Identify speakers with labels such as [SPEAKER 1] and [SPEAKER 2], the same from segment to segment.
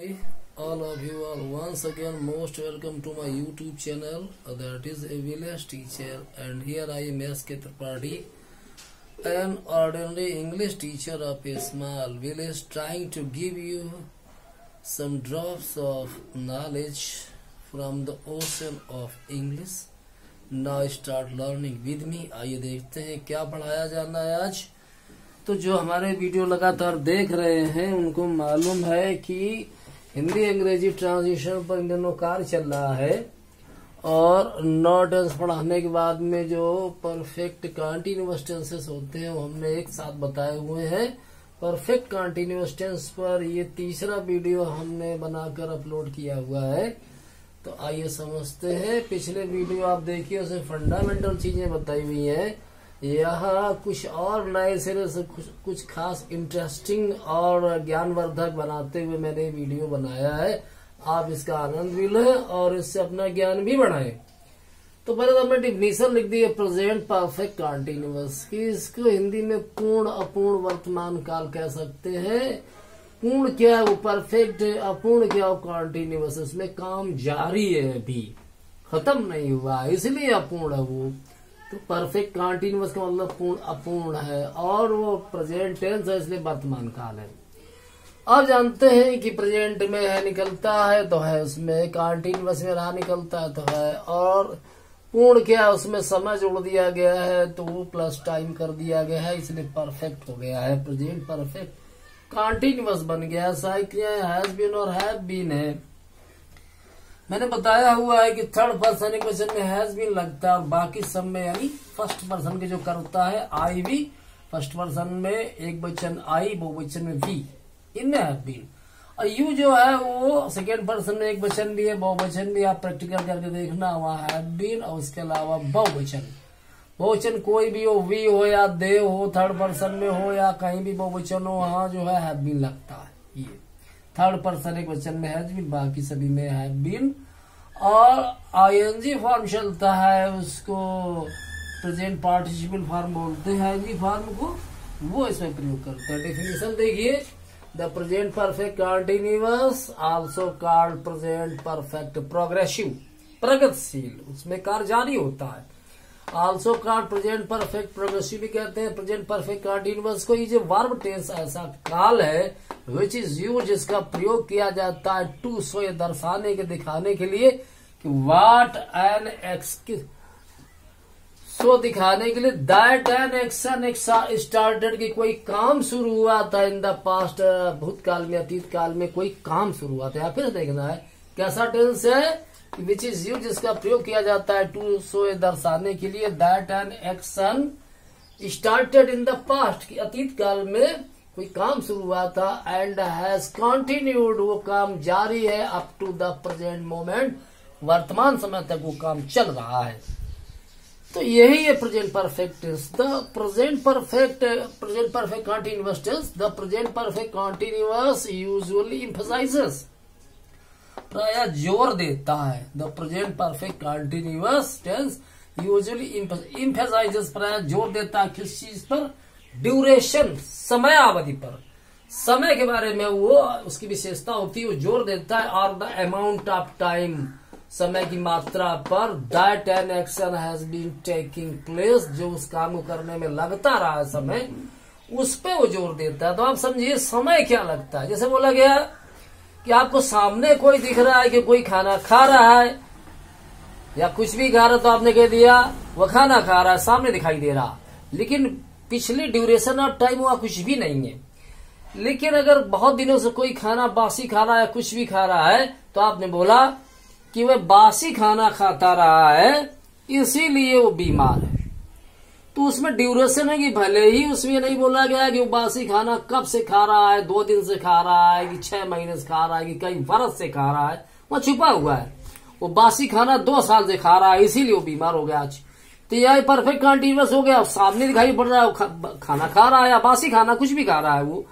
[SPEAKER 1] all of you are once again most welcome to my youtube channel uh, that is a village teacher and here i am sk tripathi an ordinary english teacher of a small village trying to give you some drops of knowledge from the ocean of english now start learning with me आइए देखते हैं क्या पढ़ाया जाना है आज तो जो हमारे वीडियो लगातार देख रहे हैं उनको मालूम है कि हिंदी अंग्रेज़ी ट्रांजिशन पर इन दिनों कार्य चल रहा है और नौ टेंस पढ़ाने के बाद में जो परफेक्ट कंटिन्यूस टेंसेस होते हैं, वो हमने एक साथ बताए हुए हैं। परफेक्ट कंटिन्यूस टेंस पर ये तीसरा वीडियो हमने बनाकर अपलोड किया हुआ है। तो आइए समझते हैं। पिछले वीडियो आप देखिए, उसमें फंडामेंटल चीज़ें बताई हुई हैं। यहाँ कुछ और नए सिरे से कुछ, कुछ खास इंटरेस्टिंग और ज्ञानवर्धक बनाते हुए मैंने वीडियो बनाया है। आप इसका आनंद भी लें और इससे अपना ज्ञान भी बढ़ाएँ। तो पहले तो हमने डिफिनीशन लिख दी है प्रेजेंट परफेक्ट कॉन्टिन्यूस कि इसको हिंदी में पूर्ण अपूर्ण वर्तमान काल कह सकते हैं। पूर्ण क्या है? वो परफेक्ट अपूर्ण क्या वो कॉन्टिन्यूस इसमें काम जारी है अभी। खत्म नहीं हुआ इसलिए अपूर्ण है वो। तो परफेक्ट कॉन्टिन्यूस का मतलब पूर्ण, अपूर्ण है। और वो प्रेजेंट टेंस है, इसलिए वर्तमान काल है। अब जानते हैं कि प्रेजेंट में है, निकलता है तो है उसमें। कॉन्टिन्यूस में रहा निकलता है तो है। और पूर्ण क्या, उसमें समय जोड़ दिया गया है तो वो प्लस टाइम कर दिया गया है, इसलिए परफेक्ट हो गया है। प्रेजेंट परफेक्ट कॉन्टिन्यूस बन गया साइक्रिया हैज़ बीन और हैव बीन है। मैंने बताया हुआ है कि थर्ड पर्सन क्वेश्चन में हैज़ बीन लगता है और बाकी सब में, यानी फ़र्स्ट पर्सन के जो करता है आई भी फ़र्स्ट पर्सन में एक बच्चन आई बहुवचन में भी इनमें हैव बीन और यू जो है, वो सेकेंड पर्सन में एक वचन भी है बहुवचन भी आप प्रैक्टिकल करके देखना, वहाँ हैव बीन और उसके अलावा बहुवचन बहुवचन कोई भी हो वी हो या दे हो थर्ड पर्सन में हो या कहीं भी बहुवचन हो, वहाँ जो है हैव बीन लगता है, ये। थर्ड पर्सन एक वचन में हैज़ बीन बाकी सभी में हैव बीन और आईएनजी फॉर्म चलता है, उसको प्रेजेंट पार्टिसिपल फॉर्म बोलते हैं आईएनजी फॉर्म को। वो इसमें प्रयोग करते हैं। डेफिनेशन देखिए। The present perfect continuous also called present perfect progressive प्रगतिशील। उसमें कार्य जारी होता है। Also called present perfect progressive भी कहते हैं प्रेजेंट परफेक्ट कंटिन्यूअस को ये वर्ब टेंस ऐसा काल है विच इज़ यूज़ जिसका प्रयोग किया जाता है टू सो ये दर्शाने के, दिखाने के लिए, कि वाट एन एक्स सो दिखाने के लिए दैट एन एक्शन स्टार्टेड की कोई काम शुरू हुआ था इन द पास्ट भूतकाल में अतीत काल में कोई काम शुरू हुआ था। या फिर देखना है, कैसा टेंस है? विच इज़ यूज़ जिसका प्रयोग किया जाता है टू सो दर्शाने के लिए that an action started in the past की अतीत काल में कोई काम शुरू हुआ था एंड हैज़ कंटिन्यूड वो काम जारी है up to the present moment वर्तमान समय तक वो काम चल रहा है। तो यही है present perfect the present perfect present perfect continuous tense the present perfect continuous usually emphasises प्राय ज़ोर देता है। The present perfect continuous tense usually emphasises प्राय ज़ोर देता है किस चीज़ पर? ड्यूरेशन समय अवधि पर। समय के बारे में वो, उसकी विशेषता होती है, वो ज़ोर देता है। और द अमाउंट ऑफ़ टाइम समय की मात्रा पर that an action has been taking place जो उस काम को करने में लगता रहा है समय, उस पे वो ज़ोर देता है। तो आप समझिए, समय क्या लगता है? जैसे बोला गया कि आपको सामने कोई दिख रहा है कि कोई खाना खा रहा है, या कुछ भी खा रहा तो आपने कह दिया वो खाना खा रहा है, सामने दिखाई दे रहा। लेकिन पिछली ड्यूरेशन ऑफ़ टाइम हुआ कुछ भी नहीं है। लेकिन अगर बहुत दिनों से कोई खाना बासी खा रहा है, कुछ भी खा रहा है तो आपने बोला कि वह बासी खाना खाता रहा है, इसीलिए वो बीमार है। तो उसमें ड्यूरेशन है कि भले ही उसमें नहीं बोला गया कि वो बासी खाना कब से खा रहा है दो दिन से खा रहा है कि छह महीने से खा रहा है कि कई बरस से खा रहा है वह छुपा हुआ है। वो बासी खाना दो साल से खा रहा है इसीलिए वो बीमार हो गया आज। तो यह परफेक्ट कंटिन्यूस हो गया सामने दिखाई पड़ रहा है खा, खाना खा रहा है या बासी खाना कुछ भी खा रहा है वो।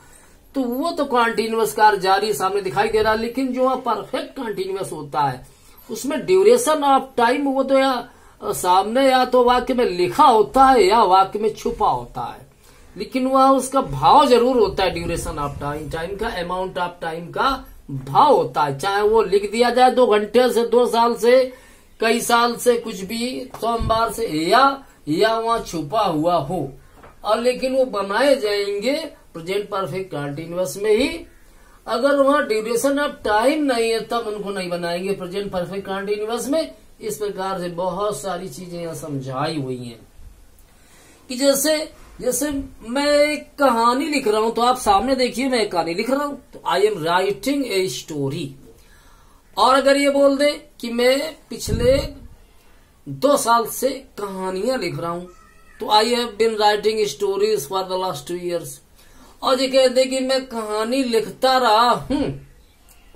[SPEAKER 1] तो वो तो कंटिन्यूस कार जारी सामने दिखाई दे रहा है लेकिन जो परफेक्ट कंटिन्यूस होता है उसमें ड्यूरेशन ऑफ़ टाइम वो तो या सामने या तो वाक्य में लिखा होता है या वाक्य में छुपा होता है। लेकिन वह उसका भाव ज़रूर होता है ड्यूरेशन ऑफ़ टाइम टाइम का अमाउंट ऑफ़ टाइम का भाव होता है। चाहे वो लिख दिया जाए दो घंटे से, दो साल से, कई साल से, कुछ भी, सोमवार से, या या वहाँ छुपा हुआ हो। और लेकिन वो बनाए जाएँगे प्रेजेंट परफेक्ट कंटिन्यूस में ही। अगर वहाँ ड्यूरेशन ऑफ़ टाइम नहीं है, तब उनको नहीं बनाएँगे प्रेजेंट परफेक्ट कंटिन्यूस में। इस प्रकार से बहुत सारी चीज़ें यहाँ समझाई हुई हैं। कि जैसे जैसे मैं एक कहानी लिख रहा हूँ तो आप सामने देखिए मैं एक कहानी लिख रहा हूँ तो I am writing a story और अगर ये बोल दे कि मैं पिछले दो साल से कहानियाँ लिख रहा हूँ तो I have been writing stories for the last two years और ये कह दे कि मैं कहानी लिखता रहा हूँ।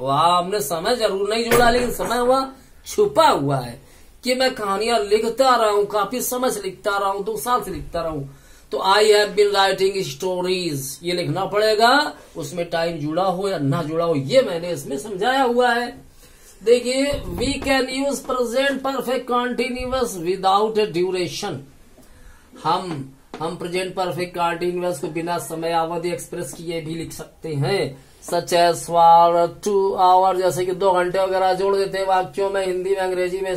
[SPEAKER 1] वहाँ, हमने समय ज़रूर नहीं जोड़ा, लेकिन समय वहाँ छुपा हुआ है कि मैं कहानियाँ लिखता रहा हूँ काफ़ी समय से लिखता रहा हूँ दो साल से लिखता रहा। हूँ तो I have been writing stories ये लिखना पड़ेगा, उसमें टाइम जुड़ा हो या ना जुड़ा हो, ये मैंने इसमें समझाया हुआ है। देखिए we can use present perfect continuous without a duration हम हम प्रेजेंट परफेक्ट कॉन्टिन्यूस को बिना समय, अवधि एक्सप्रेस किए भी लिख सकते हैं। Such as for two hour जैसे कि दो घंटे वगैरह जोड़ देते हैं वाक्यों में, हिंदी में, अंग्रेज़ी में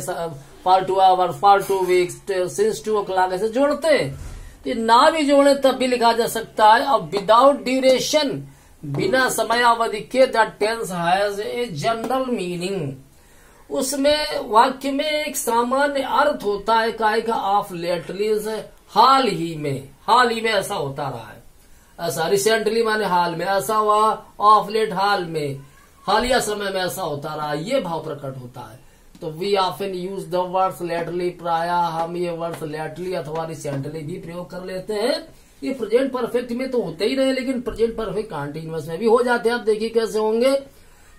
[SPEAKER 1] for two hour, for two weeks since two o'clock ऐसे जोड़ते हैं। तो ना भी जोड़े तब भी लिखा जा सकता है। और विदाउट ड्यूरेशन बिना समय अवधि के the tense has a general meaning उसमें वाक्य में एक सामान्य अर्थ होता है काय का ऑफ़ लेटली हाल ही में, हाल ही में ऐसा होता रहा है। ऐसा रिसेंटली माने हाल में, ऐसा हुआ ऑफ़ लेट हाल में। हालिया समय में ऐसा होता रहा, ये भाव प्रकट होता है। तो we of often use the words lately प्राय हम ये वर्ड्स लेटली अथवा रिसेंटली भी प्रयोग कर लेते हैं। ये प्रेजेंट परफेक्ट में तो होते ही रहे, लेकिन प्रेजेंट परफेक्ट कॉन्टिन्यूस में भी हो जाते हैं। आप देखिए कैसे होंगे।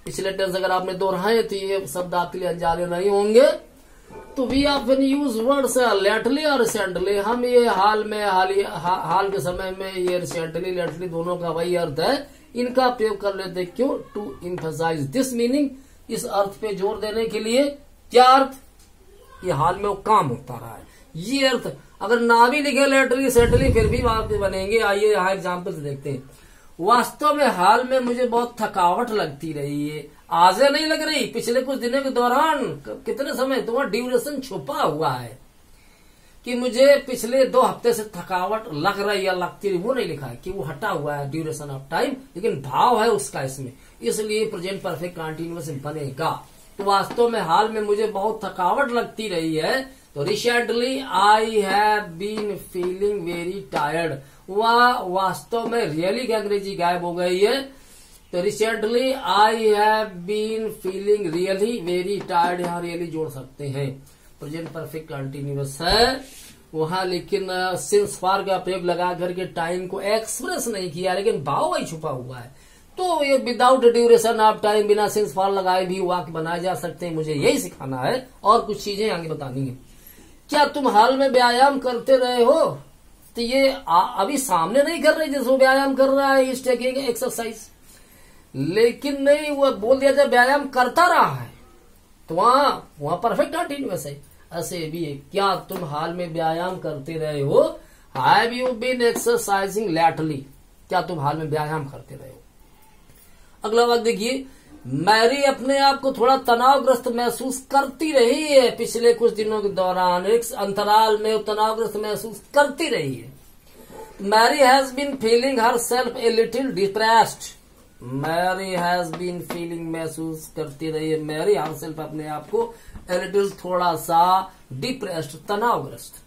[SPEAKER 1] पिछले टेंस अगर आपने दोहराए तो ये शब्द आपके लिए अनजाने नहीं होंगे। तो we often use words lately और रिसेंटली हम ये हाल में हाल, हा, हाल के समय में ये रिसेंटली लेटरली दोनों का वही अर्थ है। इनका प्रयोग कर लेते क्यों? टू इम्फेसाइज दिस मीनिंग इस अर्थ पे ज़ोर देने के लिए। क्या अर्थ? ये हाल में वो काम होता रहा है। ये अर्थ अगर ना भी लिखे लेटली सेटली फिर भी वहाँ बनेंगे। आइए यहाँ एग्ज़ाम्पल देखते हैं। वास्तव में हाल में मुझे बहुत थकावट लगती रही है। आज नहीं लग रही। पिछले कुछ दिनों के दौरान कितने समय तो वहाँ ड्यूरेशन छुपा हुआ है कि मुझे पिछले दो हफ़्ते से थकावट लग रही या लगती रही वो नहीं लिखा है कि वो हटा हुआ है ड्यूरेशन ऑफ़ टाइम लेकिन भाव है उसका इसमें। इसलिए प्रेजेंट परफेक्ट कंटिन्यूस बनेगा। तो वास्तव में हाल में मुझे बहुत थकावट लगती रही है। तो recently I have been feeling very tired वह, वास्तव में रियली अंग्रेज़ी गायब हो गई है। तो recently I have been feeling really very tired यहाँ रियली जोड़ सकते हैं। प्रेजेंट परफेक्ट कंटिन्यूस है वहाँ लेकिन सिंस फार का प्रयोग लगा करके टाइम को एक्सप्रेस नहीं किया लेकिन भाव वही छुपा हुआ है। तो ये विदाउट ड्यूरेशन ऑफ़ टाइम बिना सिंस फार लगाए भी वाक्य बनाए जा सकते हैं। मुझे यही सिखाना है और कुछ चीज़ें आगे बतानी है। क्या तुम हाल में व्यायाम करते रहे हो? तो ये आ, अभी सामने नहीं कर रहे जैसे व्यायाम कर रहा है इस टेकिंग एक्सरसाइज लेकिन नहीं वो बोल दिया जाए व्यायाम करता रहा है तो वहाँ वहाँ परफेक्ट कंटिन्यूस है। ऐसे भी है, क्या तुम हाल में व्यायाम करते रहे हो? Have you been exercising lately क्या तुम हाल में व्यायाम करते रहे हो? अगला बात देखिए, मैरी अपने आप को थोड़ा तनावग्रस्त महसूस करती रही है। पिछले कुछ दिनों के दौरान एक अंतराल में तनावग्रस्त महसूस करती रही है। Mary has been feeling herself a little depressed Mary has been feeling महसूस करती रही है। मैरी हर सेल्फ अपने आप को ए लिटिल थोड़ा सा डिप्रेस्ड तनावग्रस्त।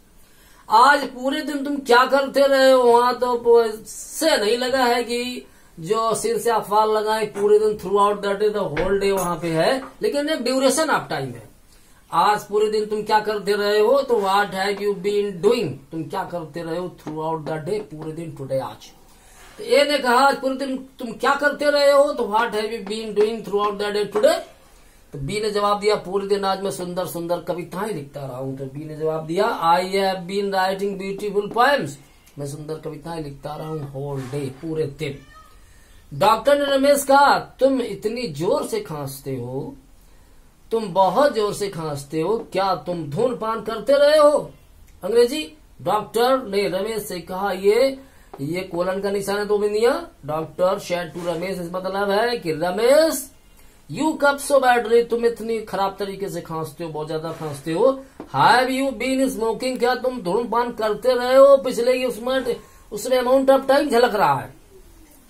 [SPEAKER 1] आज पूरे दिन तुम क्या करते रहे हो? वहाँ तो से नहीं लगा है कि जो सिर से अफवाल लगाए, पूरे दिन throughout the day the whole day वहाँ पे है। लेकिन एक ड्यूरेशन ऑफ़ टाइम है। आज पूरे दिन तुम क्या करते रहे हो? तो what have you been doing तुम क्या करते रहे हो थ्रू आउट द डे पूरे दिन टुडे आज। तो ए ने कहा, आज पूरे दिन तुम क्या करते रहे हो? तो what have you been doing throughout the day today तो बी ने जवाब दिया, पूरे दिन आज मैं सुंदर सुंदर कविताएँ लिखता रहा हूँ। तो बी ने जवाब दिया I have been writing beautiful poems मैं सुंदर कविताएँ लिखता रहा हूँ होल डे पूरे दिन. डॉक्टर ने रमेश कहा, तुम इतनी ज़ोर से खांसते हो? तुम बहुत ज़ोर से खांसते हो? क्या तुम धूमपान करते रहे हो? अंग्रेज़ी डॉक्टर ने रमेश से कहा, ये ये कोलन का निशान है दो बिंदिया डॉक्टर शेड टू रमेश इस मतलब है कि रमेश यू कब सो बैड रही तुम इतनी खराब तरीके से खांसते हो बहुत ज़्यादा खांसते हो। हैव यू बीन स्मोकिंग क्या तुम धूम्रपान करते रहे हो? पिछले उसमें उसमें अमाउंट ऑफ़ टाइम झलक रहा है।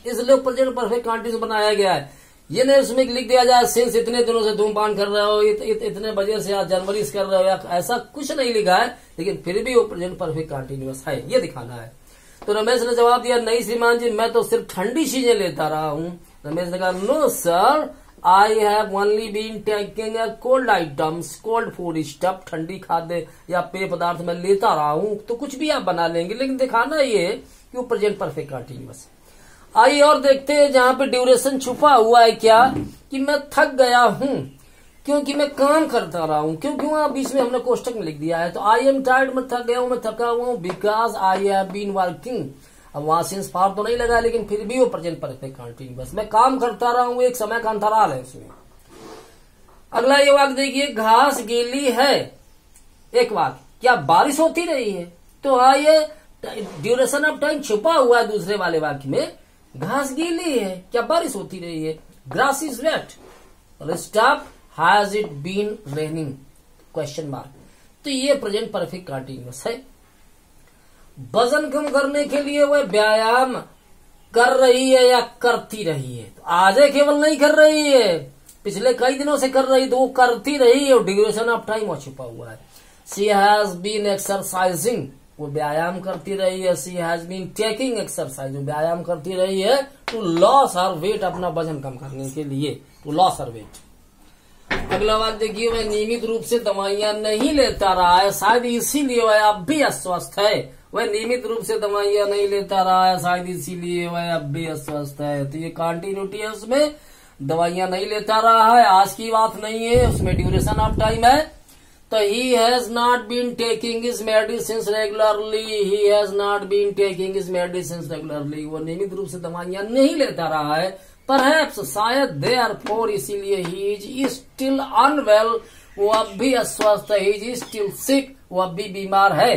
[SPEAKER 1] इसलिए प्रेजेंट परफेक्ट कांटिस बनाया गया है। ये नहीं उसमें लिख दिया जाए सिंस इतने दिनों से धूमपान कर रहे हो इत, इत, इतने बजे से आज जनवरी से कर रहे हो या ऐसा कुछ नहीं लिखा है लेकिन फिर भी वो प्रेजेंट परफेक्ट कंटिन्यूस है ये दिखाना है। तो रमेश ने जवाब दिया, नहीं श्रीमान जी, मैं तो सिर्फ़ ठंडी चीज़ें लेता रहा हूँ। रमेश ने कहा, no, sir I have only been taking cold items cold food stuff ठंडी खाद्य या पेय पदार्थ मैं लेता रहा हूँ। तो कुछ भी आप बना लेंगे, लेकिन दिखाना ये कि वो प्रेजेंट परफेक्ट कंटिन्यूस आइए और देखते हैं जहाँ पे ड्यूरेशन छुपा हुआ है क्या, कि मैं थक गया हूँ। क्योंकि मैं काम करता रहा हूँ। क्योंकि वहाँ बीच में हमने कोष्टक में लिख दिया है? तो आई एम टायर्ड मैं थक गया हूँ, मैं थका हुआ हूँ because I have been working अब वहाँ सिंस फार तो नहीं लगा, लेकिन फिर भी वो प्रेजेंट परफेक्ट कंटिन्यूस मैं काम करता रहा हूँ, एक समय का अंतराल है उसमें अगला ये वाक्य देखिए, घास गीली है। एक वाक्य क्या बारिश होती रही है? तो हाँ ये ड्यूरेशन ऑफ़ टाइम छुपा हुआ है दूसरे वाले वाक्य में। घास गीली है, क्या बारिश होती रही है? Grass is wet stop has it been raining question mark तो ये प्रेजेंट परफेक्ट कंटिन्यूस है। वज़न कम करने के लिए वह व्यायाम कर रही है या करती रही है? तो आज केवल नहीं कर रही है। पिछले कई दिनों से कर रही तो वो करती रही है ड्यूरेशन ऑफ़ टाइम और छुपा हुआ है। सी हैज़ बीन एक्सरसाइजिंग वो व्यायाम करती रही है। She has been taking exercise वो व्यायाम करती रही है। टू लॉस हर वेट अपना वज़न कम करने के लिए। टू लॉस हर वेट अगला बात देखिए वह नियमित रूप से दवाइयाँ नहीं लेता रहा है, शायद इसीलिए वह अब भी अस्वस्थ है। वह नियमित रूप से दवाइयाँ नहीं लेता रहा है, शायद इसीलिए वह अब भी अस्वस्थ है। तो ये कंटिन्यूटी है उसमें दवाइयाँ नहीं लेता रहा है, आज की बात नहीं है, उसमें ड्यूरेशन ऑफ़ टाइम है। तो he has not been taking his medicine regularly he has not been taking his medicine regularly वो नियमित रूप से दवाइयाँ नहीं लेता रहा है पर शायद दे आर फोर इसीलिए ही इज़ स्टिल अनवेल वो अब भी अस्वस्थ है इज़ स्टिल सिक वो अब भी बीमार है।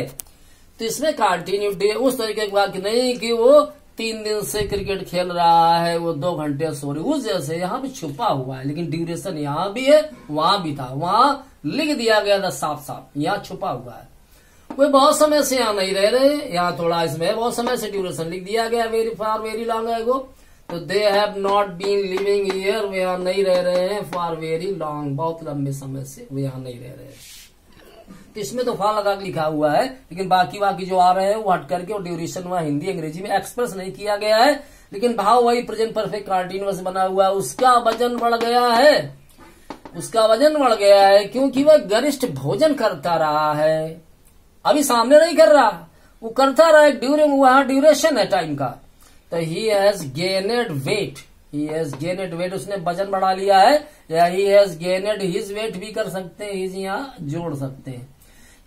[SPEAKER 1] तो इसमें कंटिन्यूटी उस तरीके की बात नहीं कि वो तीन दिन से क्रिकेट खेल रहा है, वो दो घंटे सो रही उस जैसे यहाँ भी छुपा हुआ है, लेकिन ड्यूरेशन यहाँ भी है, वहाँ भी था, वहाँ लिख दिया गया था साफ़ साफ़ यहाँ छुपा हुआ है। वे बहुत समय से यहाँ नहीं रह रहे, यहाँ थोड़ा इसमें बहुत समय से ड्यूरेशन लिख दिया गया वेरी फार वेरी लॉन्ग है वो तो they have not been living here वे यहाँ नहीं रह रहे हैं. फॉर वेरी लॉन्ग बहुत लंबे समय से वे यहाँ नहीं रह रहे हैं. तो इसमें तो फा लगा लिखा हुआ है, लेकिन बाकी बाकी जो आ रहे हैं, वो हट करके और ड्यूरेशन वहाँ हिंदी अंग्रेज़ी में एक्सप्रेस नहीं किया गया है. लेकिन भाव वही प्रेजेंट परफेक्ट कार्टिनस बना हुआ है. उसका वज़न बढ़ गया है. उसका वज़न बढ़ गया है क्योंकि वह गरिष्ठ भोजन करता रहा है. अभी सामने नहीं कर रहा. वो करता रहा है ड्यूरिंग वहाँ ड्यूरेशन है टाइम का. तो he has gained weight he has gained weight उसने वज़न बढ़ा लिया है। या he has gained his weight भी कर सकते हैं। हिज यहाँ जोड़ सकते हैं।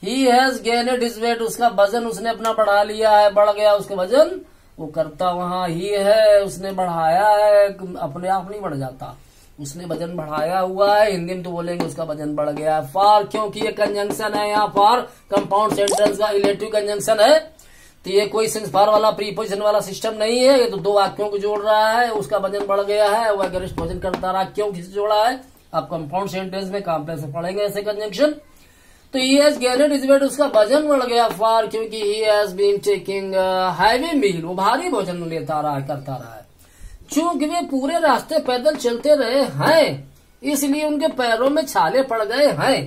[SPEAKER 1] He has gained his weight उसका वज़न उसने अपना बढ़ा लिया है। बढ़ गया उसका वज़न। वो करता वहाँ। ही है। उसने बढ़ाया है। अपने आप नहीं बढ़ जाता। उसने वज़न बढ़ाया हुआ है। हिंदी में तो बोलेंगे उसका वज़न बढ़ गया है। फार क्योंकि ये कंजंक्शन है यहाँ फार कंपाउंड सेंटेंस का इलेक्ट्रिक कंजंक्शन है। तो ये कोई सिंस फार वाला, प्रीपोजिशन वाला सिस्टम नहीं है, ये तो दो वाक्यों को जोड़ रहा है, उसका वज़न बढ़ गया है वह गरिष्ठ वज़न करता रहा, क्यों किसी जोड़ा है? आप कंपाउंड सेंटेंस में कॉम्प्लेक्स पढ़ेंगे ऐसे कंजंक्शन तो he has gained his weight उसका वज़न बढ़ गया फार क्योंकि he has been taking heavy meal वो भारी भोजन लेता रहा, करता रहा है। चूँकि वे पूरे रास्ते पैदल चलते रहे हैं, इसलिए उनके पैरों में छाले पड़ गए हैं।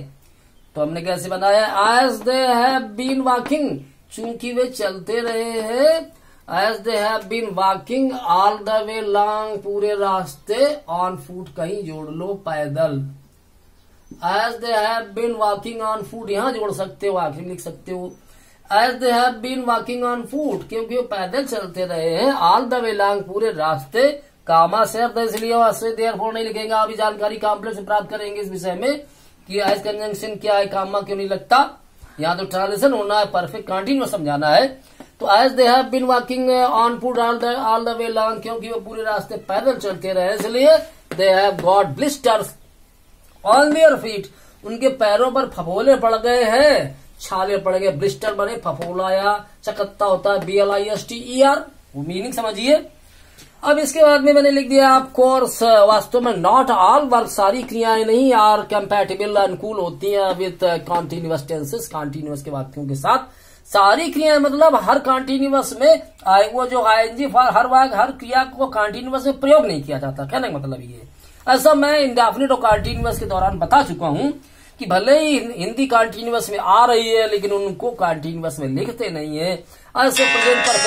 [SPEAKER 1] तो हमने कैसे बनाया as they have been walking चूँकि वे चलते रहे हैं as they have been walking all the way long पूरे रास्ते ऑन फूट कहीं जोड़ लो पैदल। As they have been walking on foot यहाँ जोड़ सकते हो, आखिर लिख सकते हो। As they have been walking on foot क्योंकि वो पैदल चलते रहे हैं ऑल द वे लॉन्ग पूरे रास्ते, कामा से अर्थ इसलिए आश्रय देर फोर नहीं लिखेंगे अभी जानकारी कॉम्प्लेक्स प्राप्त करेंगे इस विषय में, कि एज कंजंक्शन क्या है, कामा क्यों नहीं लगता। यहाँ तो ट्रांसलेशन होना है परफेक्ट कंटिन्यू समझाना है। तो as they have been walking on foot all the way long क्योंकि वो पूरे रास्ते पैदल चलते रहे इसलिए they have got blisters on their feet उनके पैरों पर फफोले पड़ गए हैं, छाले पड़ गए ब्लिस्टर बने फफोला या चकत्ता होता है B L I S T E R वो मीनिंग समझिए। अब इसके बाद में मैंने लिख दिया आप कोर्स वास्तव में नॉट ऑल वर्क सारी क्रियाएँ नहीं आर कंपेटेबल अनुकूल होती हैं विद कॉन्टिन्यूस टेंसेस कॉन्टिन्यूस के वाक्यों के साथ। सारी क्रियाएँ मतलब हर कॉन्टिन्यूस में वो जो आईएनजी फॉर हर वाक, हर क्रिया को कॉन्टिन्यूस में प्रयोग नहीं किया जाता, कहने का मतलब ये। ऐसा मैं इंडेफिनिट और कॉन्टिन्यूस के दौरान बता चुका हूँ कि भले ही हिंदी कॉन्टिन्यूस में आ रही है, लेकिन उनको कॉन्टिन्यूस में लिखते नहीं है। ऐसे प्रेजेंट पर